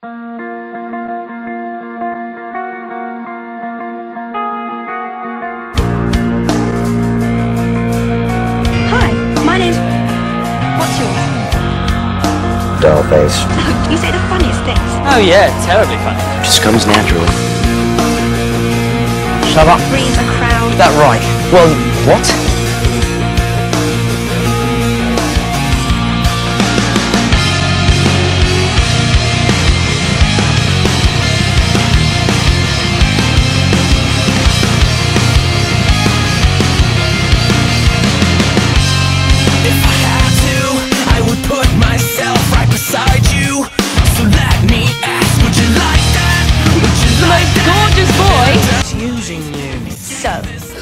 Hi, my name's... What's yours? Dollface. you say the funniest things. Oh yeah, terribly funny. Just comes natural. Shut up. Breathe a crowd. Is that right? Well, what?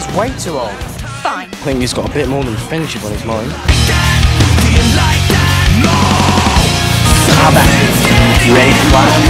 He's way too old. Fine. I think he's got a bit more than friendship on his mind. You ready to fly?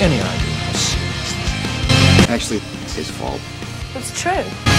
any ideas. Actually, it's his fault. It's true.